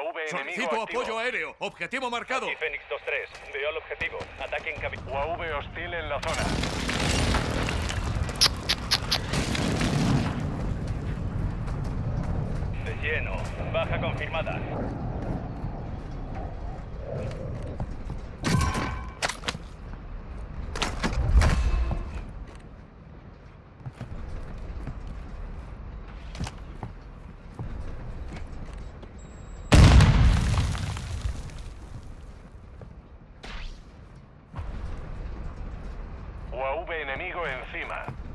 UAV enemigo Solicito activo. apoyo aéreo. Objetivo marcado. Y Fénix 2-3. Veo el objetivo. Ataque en cabina. UAV hostil en la zona. De lleno. Baja confirmada. UAV enemigo encima.